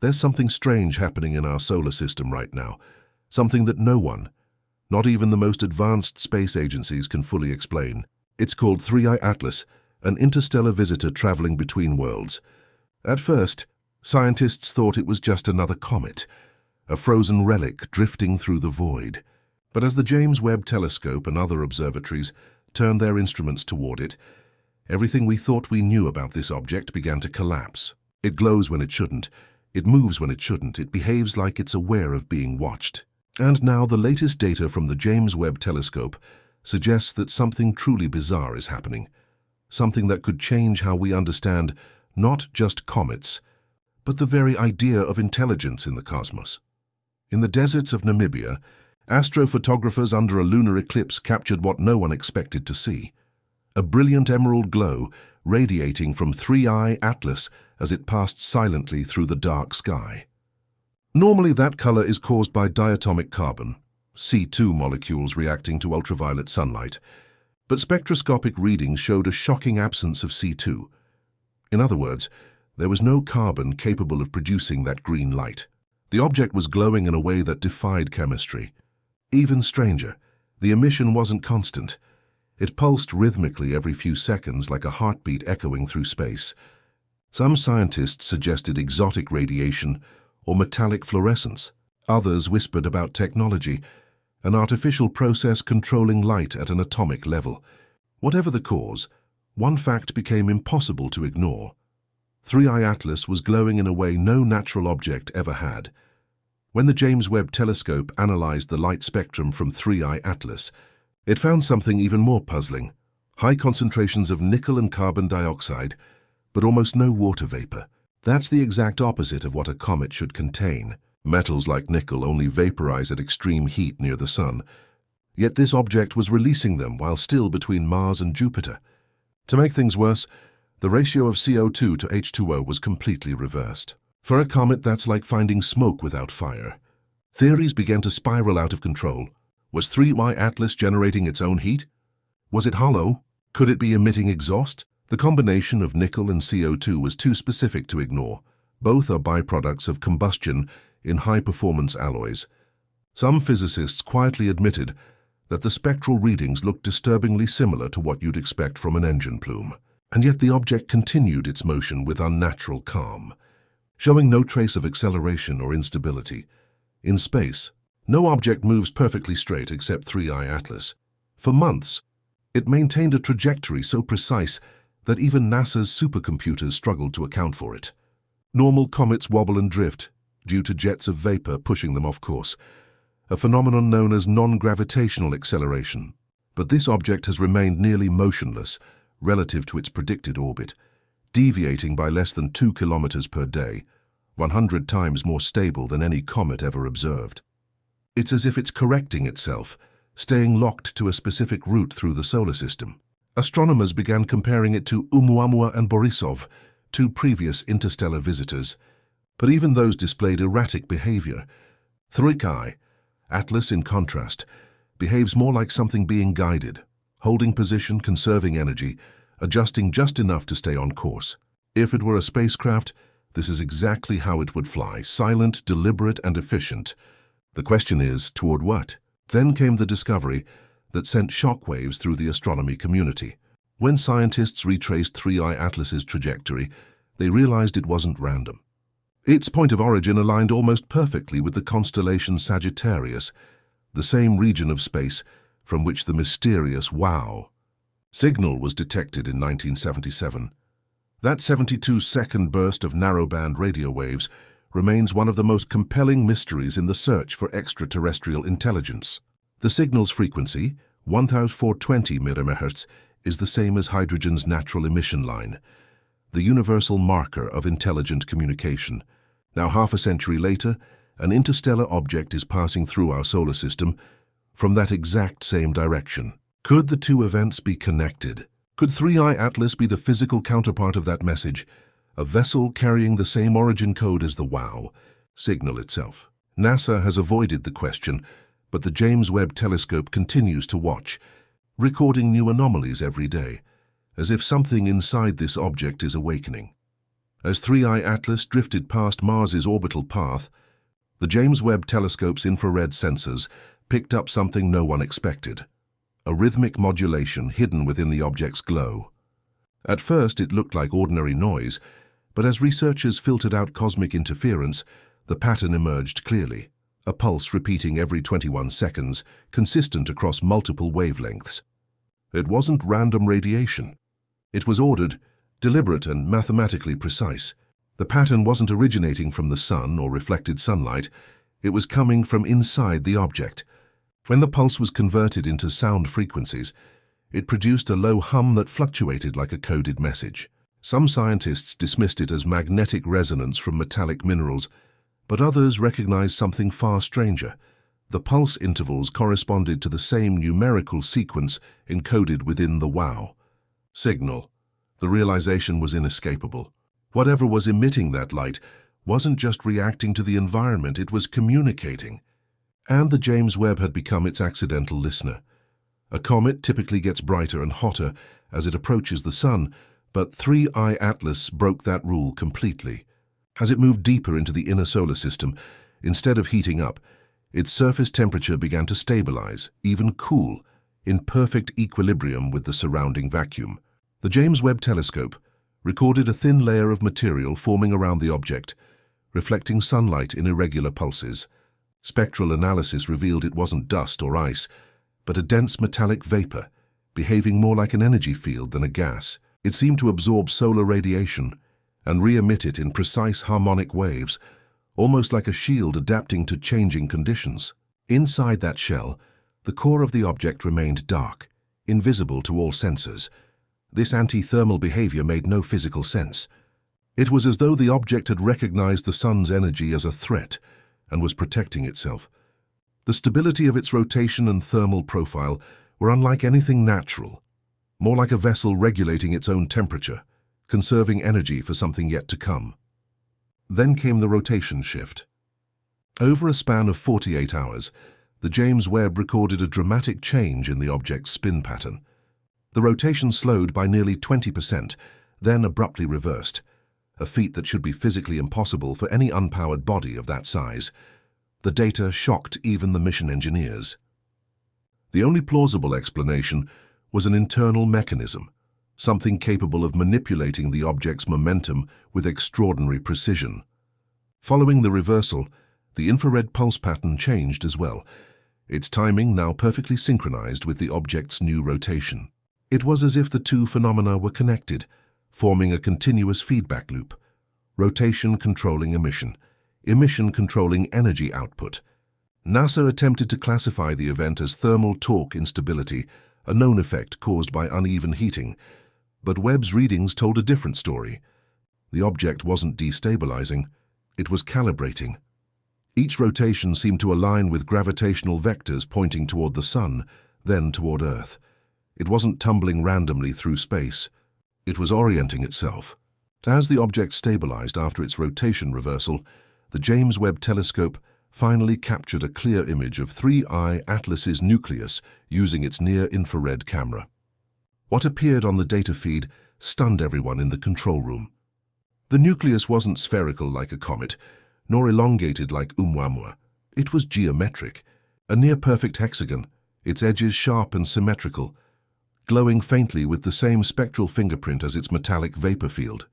there's something strange happening in our solar system right now, something that no one, not even the most advanced space agencies can fully explain. It's called 3I Atlas, an interstellar visitor traveling between worlds. At first, scientists thought it was just another comet, a frozen relic drifting through the void. But as the James Webb Telescope and other observatories turned their instruments toward it, everything we thought we knew about this object began to collapse. It glows when it shouldn't, it moves when it shouldn't, it behaves like it's aware of being watched. And now the latest data from the James Webb Telescope suggests that something truly bizarre is happening, something that could change how we understand not just comets, but the very idea of intelligence in the cosmos. In the deserts of Namibia, astrophotographers under a lunar eclipse captured what no one expected to see. A brilliant emerald glow radiating from 3I Atlas as it passed silently through the dark sky. Normally that color is caused by diatomic carbon, C2 molecules reacting to ultraviolet sunlight, but spectroscopic readings showed a shocking absence of C2. In other words, there was no carbon capable of producing that green light. The object was glowing in a way that defied chemistry. Even stranger, the emission wasn't constant. It pulsed rhythmically every few seconds like a heartbeat echoing through space. Some scientists suggested exotic radiation or metallic fluorescence. Others whispered about technology, an artificial process controlling light at an atomic level. Whatever the cause, one fact became impossible to ignore. 3I Atlas was glowing in a way no natural object ever had. When the James Webb Telescope analyzed the light spectrum from 3I Atlas, it found something even more puzzling. High concentrations of nickel and carbon dioxide, but almost no water vapor. That's the exact opposite of what a comet should contain. Metals like nickel only vaporize at extreme heat near the Sun. Yet this object was releasing them while still between Mars and Jupiter. To make things worse, the ratio of CO2 to H2O was completely reversed. For a comet, that's like finding smoke without fire. Theories began to spiral out of control. Was 3I Atlas generating its own heat? Was it hollow? Could it be emitting exhaust? The combination of nickel and CO2 was too specific to ignore. Both are byproducts of combustion in high-performance alloys. Some physicists quietly admitted that the spectral readings looked disturbingly similar to what you'd expect from an engine plume. And yet the object continued its motion with unnatural calm, showing no trace of acceleration or instability. In space, no object moves perfectly straight except 3I Atlas. For months, it maintained a trajectory so precise that even NASA's supercomputers struggled to account for it. Normal comets wobble and drift due to jets of vapor pushing them off course, a phenomenon known as non-gravitational acceleration. But this object has remained nearly motionless relative to its predicted orbit, deviating by less than 2 kilometers per day, 100 times more stable than any comet ever observed. It's as if it's correcting itself, staying locked to a specific route through the solar system. Astronomers began comparing it to Oumuamua and Borisov, two previous interstellar visitors, but even those displayed erratic behavior. 3I, Atlas in contrast, behaves more like something being guided, holding position, conserving energy, adjusting just enough to stay on course. If it were a spacecraft, this is exactly how it would fly, silent, deliberate, and efficient. The question is, toward what? Then came the discovery that sent shockwaves through the astronomy community. When scientists retraced 3I Atlas's trajectory, they realized it wasn't random. Its point of origin aligned almost perfectly with the constellation Sagittarius, the same region of space from which the mysterious WOW signal was detected in 1977. That 72-second burst of narrowband radio waves remains one of the most compelling mysteries in the search for extraterrestrial intelligence. The signal's frequency, 1420 MHz, is the same as hydrogen's natural emission line, the universal marker of intelligent communication. Now half a century later, an interstellar object is passing through our solar system from that exact same direction. Could the two events be connected? Could 3I Atlas be the physical counterpart of that message, a vessel carrying the same origin code as the WOW, signal itself? NASA has avoided the question, but the James Webb Telescope continues to watch, recording new anomalies every day, as if something inside this object is awakening. As 3I Atlas drifted past Mars's orbital path, the James Webb Telescope's infrared sensors picked up something no one expected, a rhythmic modulation hidden within the object's glow. At first it looked like ordinary noise, but as researchers filtered out cosmic interference, the pattern emerged clearly, a pulse repeating every 21 seconds, consistent across multiple wavelengths. It wasn't random radiation. It was ordered, deliberate and mathematically precise. The pattern wasn't originating from the sun or reflected sunlight, it was coming from inside the object. When the pulse was converted into sound frequencies, it produced a low hum that fluctuated like a coded message. Some scientists dismissed it as magnetic resonance from metallic minerals, but others recognized something far stranger. The pulse intervals corresponded to the same numerical sequence encoded within the wow. Signal. The realization was inescapable. Whatever was emitting that light wasn't just reacting to the environment, it was communicating. And the James Webb had become its accidental listener. A comet typically gets brighter and hotter as it approaches the sun, but 3I Atlas broke that rule completely. As it moved deeper into the inner solar system, instead of heating up, its surface temperature began to stabilize, even cool, in perfect equilibrium with the surrounding vacuum. The James Webb Telescope recorded a thin layer of material forming around the object, reflecting sunlight in irregular pulses. Spectral analysis revealed it wasn't dust or ice, but a dense metallic vapor, behaving more like an energy field than a gas. It seemed to absorb solar radiation and re-emit it in precise harmonic waves, almost like a shield adapting to changing conditions. Inside that shell, the core of the object remained dark, invisible to all sensors. This anti-thermal behavior made no physical sense. It was as though the object had recognized the sun's energy as a threat and was protecting itself. The stability of its rotation and thermal profile were unlike anything natural, more like a vessel regulating its own temperature, conserving energy for something yet to come. Then came the rotation shift. Over a span of 48 hours, the James Webb recorded a dramatic change in the object's spin pattern. The rotation slowed by nearly 20%, then abruptly reversed, a feat that should be physically impossible for any unpowered body of that size. The data shocked even the mission engineers. The only plausible explanation was an internal mechanism, something capable of manipulating the object's momentum with extraordinary precision. Following the reversal, the infrared pulse pattern changed as well, its timing now perfectly synchronized with the object's new rotation. It was as if the two phenomena were connected, forming a continuous feedback loop, rotation controlling emission, emission controlling energy output. NASA attempted to classify the event as thermal torque instability, a known effect caused by uneven heating, but Webb's readings told a different story. The object wasn't destabilizing, it was calibrating. Each rotation seemed to align with gravitational vectors pointing toward the Sun, then toward Earth. It wasn't tumbling randomly through space. It was orienting itself. As the object stabilized after its rotation reversal, the James Webb Telescope finally captured a clear image of 3I Atlas's nucleus using its near-infrared camera. What appeared on the data feed stunned everyone in the control room. The nucleus wasn't spherical like a comet, nor elongated like Oumuamua. It was geometric, a near-perfect hexagon, its edges sharp and symmetrical, glowing faintly with the same spectral fingerprint as its metallic vapor field.